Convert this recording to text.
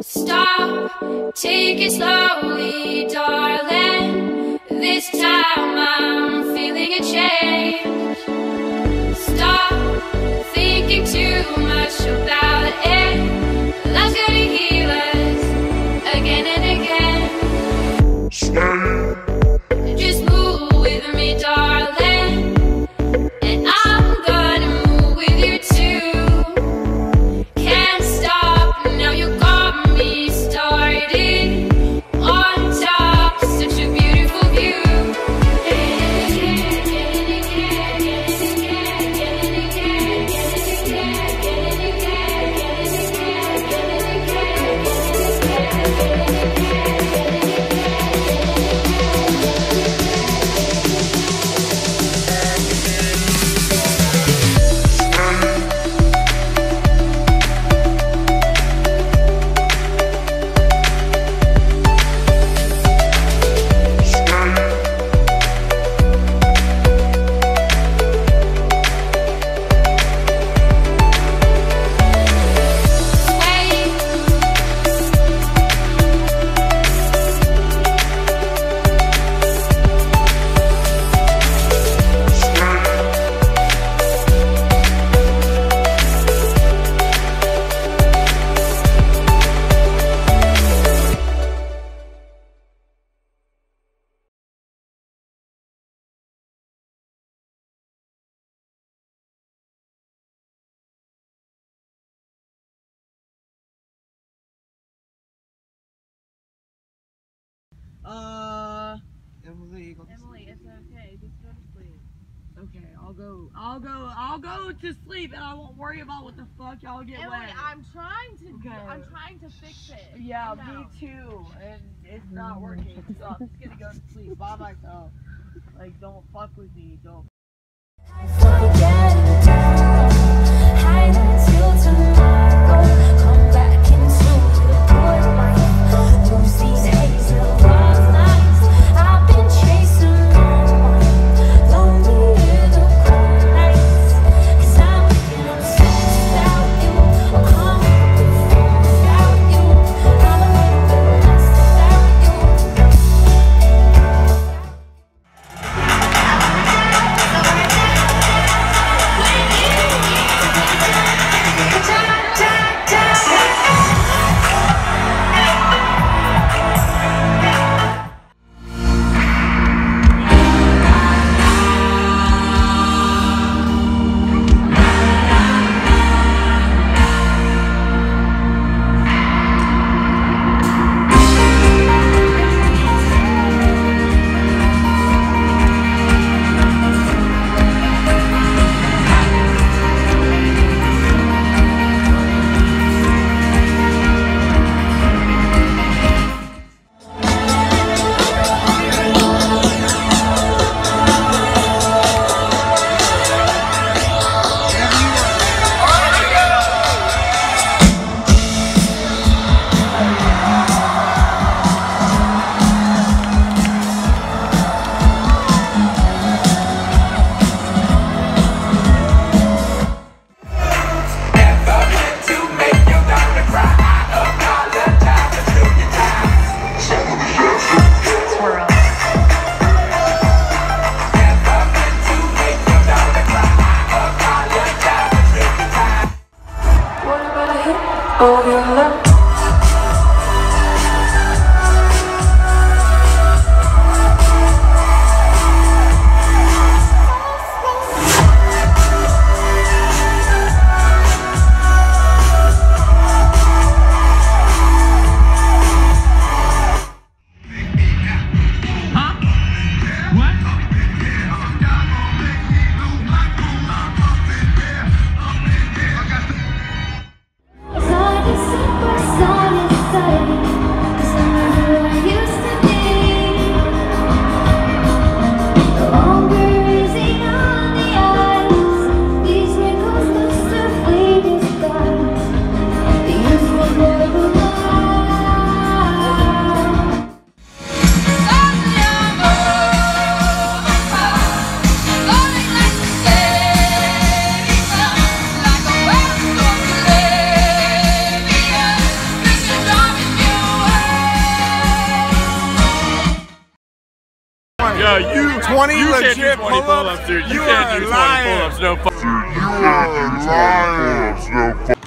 Stop, take it slowly, darling. This time I'm feeling a change. Uh, Emily, Emily, it's okay. Just go to sleep. Okay, I'll go. I'll go. I'll go to sleep, and I won't worry about what the fuck y'all get Emily, wet. I'm trying to. Okay. I'm trying to fix it. yeah, I me too, and it's not working. So I'm just gonna go to sleep by myself. Like, don't fuck with me. Don't. 20 You can't do 20 pull-ups? pull-ups, dude. You, You can't do 20 liar. pull-ups. No fuck. You are a liar.